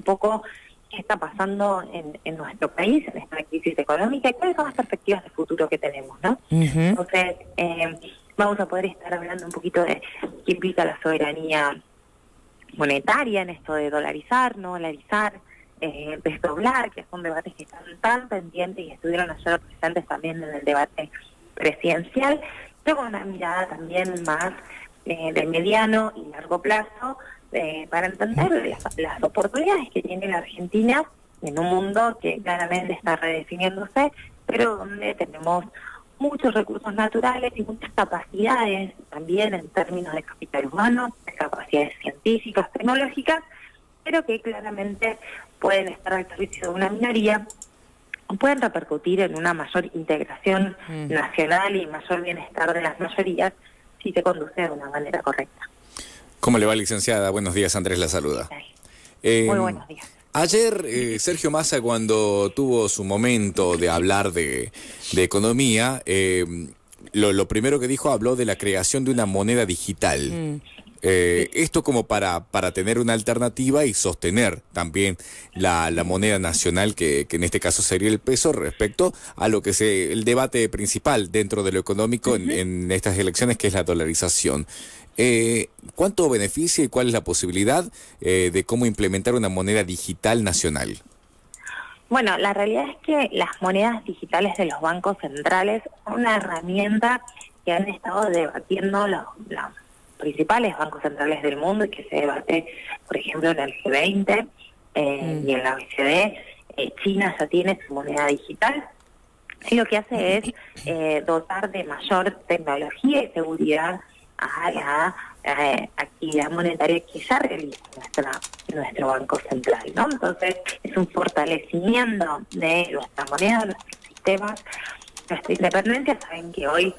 un poco qué está pasando en, en nuestro país, en esta crisis económica, y cuáles son las perspectivas de futuro que tenemos, ¿no? Entonces, eh, vamos a poder estar hablando un poquito de qué implica la soberanía monetaria en esto de dolarizar, no dolarizar, eh, desdoblar, que son debates que están tan pendientes y estuvieron ayer presentes también en el debate presidencial, pero con una mirada también más eh, de mediano y largo plazo eh, para entender las, las, oportunidades que tiene la Argentina en un mundo que claramente está redefiniéndose, pero donde tenemos muchos recursos naturales y muchas capacidades también en términos de capital humano, capacidades científicas, tecnológicas, pero que claramente pueden estar al servicio de una minoría pueden repercutir en una mayor integración mm. nacional y mayor bienestar de las mayorías si se conduce de una manera correcta. ¿Cómo le va, licenciada? Buenos días, Andrés la saluda. Muy em, buenos días. Ayer eh, Sergio Massa cuando tuvo su momento de hablar de, economía, em, lo, primero que dijo habló de la creación de una moneda digital. Mm. Eh, esto como para, para tener una alternativa y sostener también la, la moneda nacional, que, que, en este caso sería el peso, respecto a lo que es el debate principal dentro de lo económico en, estas elecciones, que es la dolarización. Eh, ¿Cuánto beneficia y cuál es la posibilidad eh, de cómo implementar una moneda digital nacional? Bueno, la realidad es que las monedas digitales de los bancos centrales son una herramienta que han estado debatiendo los, los principales bancos centrales del mundo y que se debate, por ejemplo, en el G20 eh, mm. y en la OECD. Eh, China ya tiene su moneda digital y lo que hace es eh, dotar de mayor tecnología y seguridad a la actividad monetaria que ya realiza nuestra, nuestro Banco Central. ¿no? Entonces, es un fortalecimiento de nuestra moneda, nuestros sistemas, nuestra independencia. Saben que hoy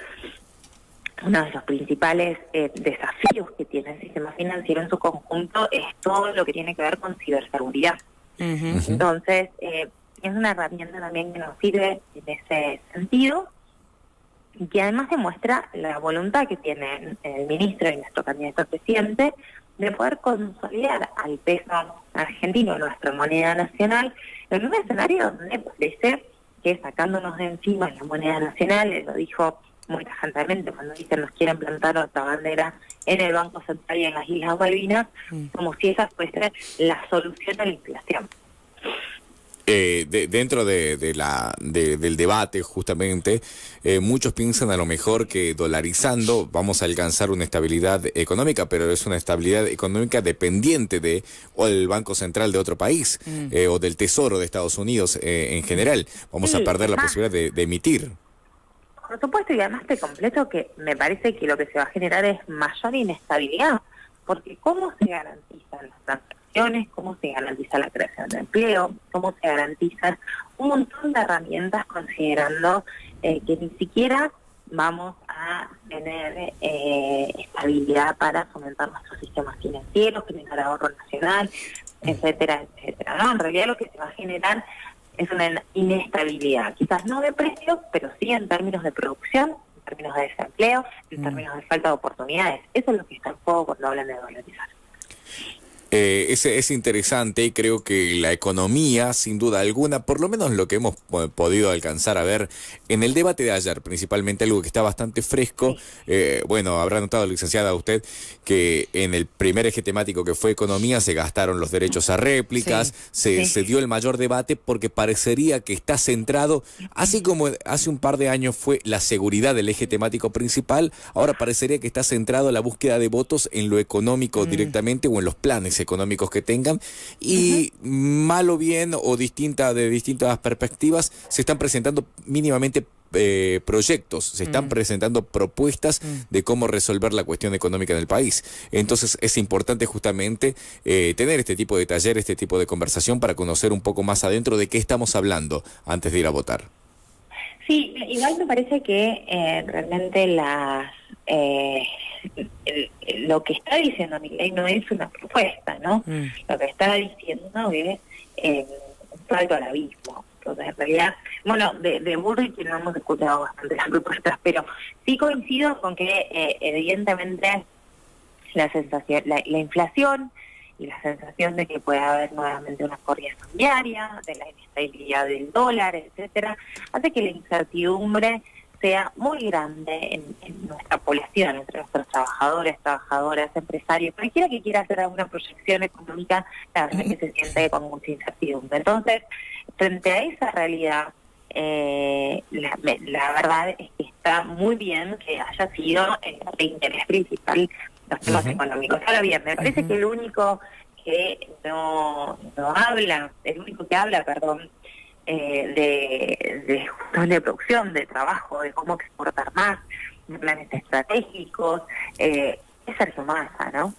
uno de los principales eh, desafíos que tiene el sistema financiero en su conjunto es todo lo que tiene que ver con ciberseguridad. Entonces, eh, es una herramienta también que nos sirve en ese sentido y que además demuestra la voluntad que tiene el ministro y nuestro candidato presidente de poder consolidar al peso argentino, nuestra moneda nacional, en un escenario donde parece que sacándonos de encima la moneda nacional, lo dijo muy tajantemente cuando dicen nos quieren plantar otra bandera en el Banco Central y en las Islas Malvinas, mm. como si esa fuese la solución a la inflación. Eh, dentro de, la, del debate, justamente, eh, muchos piensan a lo mejor que dolarizando vamos a alcanzar una estabilidad económica, pero es una estabilidad económica dependiente de o del Banco Central de otro país mm. eh, o del Tesoro de Estados Unidos en general. Vamos a perder la posibilidad de emitir. Por supuesto, y además te completo que me parece que lo que se va a generar es mayor inestabilidad, porque ¿cómo se garantizan las transacciones? ¿Cómo se garantiza la creación de empleo? ¿Cómo se garantizan un montón de herramientas considerando eh, que ni siquiera vamos a tener eh, estabilidad para fomentar nuestros sistemas financieros, generar ahorro nacional, etcétera, etcétera. ¿no? En realidad lo que se va a generar es una inestabilidad, quizás no de precios, pero sí en términos de producción, en términos de desempleo, en mm. términos de falta de oportunidades. Eso es lo que está en juego cuando hablan de dolarizar. Eh, es, es, interesante y creo que la economía, sin duda alguna, por lo menos lo que hemos podido alcanzar a ver en el debate de ayer, principalmente algo que está bastante fresco, eh, bueno, habrá notado, licenciada, usted, que en el primer eje temático que fue economía se gastaron los derechos a réplicas, se, se dio el mayor debate porque parecería que está centrado, así como hace un par de años fue la seguridad del eje temático principal, ahora parecería que está centrado la búsqueda de votos en lo económico mm. directamente o en los planes económicos que tengan y mal o bien o distinta de distintas perspectivas se están presentando mínimamente eh, proyectos, se están mm. presentando propuestas mm. de cómo resolver la cuestión económica en el país. Entonces es importante justamente eh, tener este tipo de taller, este tipo de conversación para conocer un poco más adentro de qué estamos hablando antes de ir a votar. Sí, igual me parece que eh, realmente las lo que está diciendo mi ley no es una propuesta, ¿no? Mm. Lo que está diciendo es eh, un salto al abismo. Entonces, en realidad, bueno, de, de que no hemos escuchado bastante las propuestas, pero sí coincido con que eh, evidentemente la sensación, la, inflación y la sensación de que puede haber nuevamente una corrida cambiaria, de la inestabilidad del dólar, etcétera, hace que la incertidumbre sea muy grande en, nuestra población, entre nuestros trabajadores, trabajadoras, empresarios, cualquiera que quiera hacer alguna proyección económica, la verdad es que se siente con mucha incertidumbre. Entonces, frente a esa realidad, eh, la, verdad es que está muy bien que haya sido el interés principal los temas económicos. Ahora bien, me parece que el único que no, no habla, el único que habla, perdón, eh, de, de de producción, de trabajo, de cómo exportar más, de planes estratégicos, eh, es Sergio Massa, ¿no?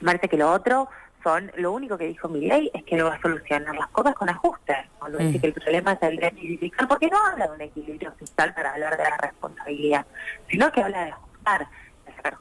Me parece que lo otro son, lo único que dijo mi ley es que no va a solucionar las cosas con ajustes, cuando dice mm. que el problema es el déficit fiscal, porque no habla de un equilibrio fiscal para hablar de la responsabilidad, sino que habla de ajustar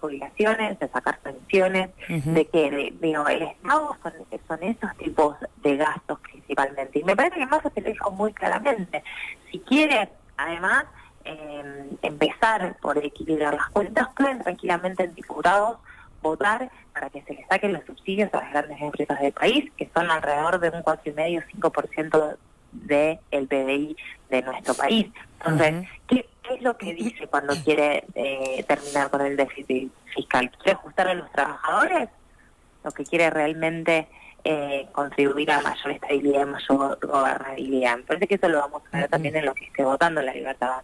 jubilaciones, de sacar pensiones, de que digo, el Estado son, son, esos tipos de gastos principalmente. Y me parece que más se lo dijo muy claramente. Si quiere, además, eh, empezar por equilibrar las cuentas, pueden tranquilamente en diputados votar para que se les saquen los subsidios a las grandes empresas del país, que son alrededor de un 4,5-5% del PBI de nuestro país. Entonces, ¿qué, es lo que dice cuando quiere eh, terminar con el déficit fiscal? ¿Quiere ajustar a los trabajadores? ¿Lo que quiere realmente eh, contribuir a mayor estabilidad y mayor gobernabilidad? Me parece que eso lo vamos a ver también en lo que esté votando la libertad.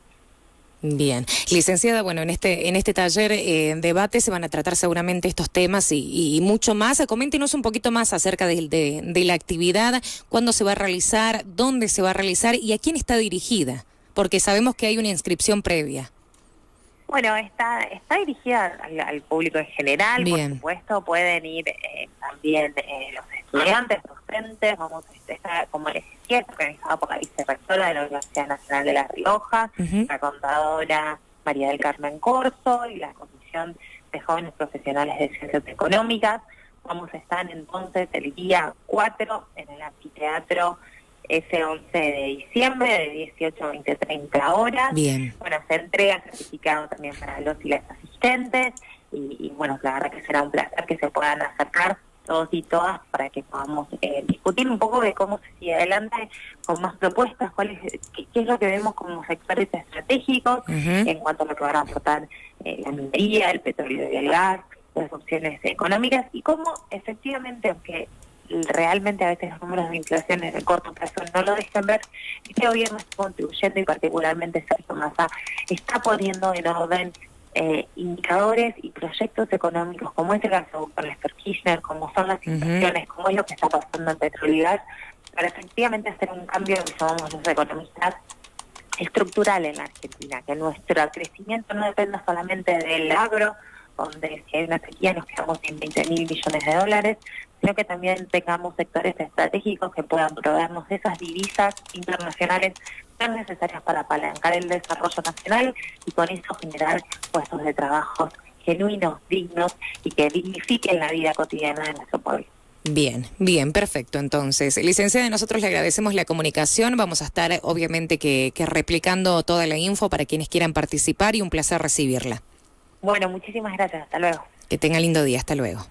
Bien, licenciada, bueno, en este en este taller eh, debate se van a tratar seguramente estos temas y, mucho más. Coméntenos un poquito más acerca de, de, la actividad, cuándo se va a realizar, dónde se va a realizar y a quién está dirigida porque sabemos que hay una inscripción previa. Bueno, está está dirigida al, público en general, por supuesto, pueden ir eh, también eh, los estudiantes, docentes, vamos a estar, como les decía, organizado por la vicerrectora de la Universidad Nacional de La Rioja, la contadora María del Carmen Corso y la Comisión de Jóvenes Profesionales de Ciencias Económicas. Vamos a estar entonces el día 4 en el anfiteatro ese 11 de diciembre de 18 a 20, 30 horas. Bien. Bueno, se entrega certificado también para los y las asistentes y, bueno, la verdad que será un placer que se puedan acercar todos y todas para que podamos eh, discutir un poco de cómo se sigue adelante con más propuestas, cuál es, qué, es lo que vemos como sectores estratégicos en cuanto a lo que van a aportar eh, la minería, el petróleo y el gas, las opciones económicas y cómo efectivamente, aunque realmente a veces los números de inflación en el corto plazo no lo dejan ver, este gobierno está contribuyendo y particularmente Sergio Massa está poniendo en orden eh, indicadores y proyectos económicos, como es el caso con Lester Kirchner, como son las inversiones, como es lo que está pasando en Petroligas, para efectivamente hacer un cambio que llamamos los economistas estructural en la Argentina, que nuestro crecimiento no dependa solamente del agro, donde si hay una sequía nos quedamos en 20 mil millones de dólares, sino que también tengamos sectores estratégicos que puedan proveernos esas divisas internacionales tan necesarias para apalancar el desarrollo nacional y con eso generar puestos de trabajo genuinos, dignos y que dignifiquen la vida cotidiana de nuestro pueblo. Bien, bien, perfecto. Entonces, licenciada, nosotros le agradecemos la comunicación. Vamos a estar, obviamente, que replicando toda la info para quienes quieran participar y un placer recibirla. Bueno, muchísimas gracias. Hasta luego. Que tenga lindo día. Hasta luego.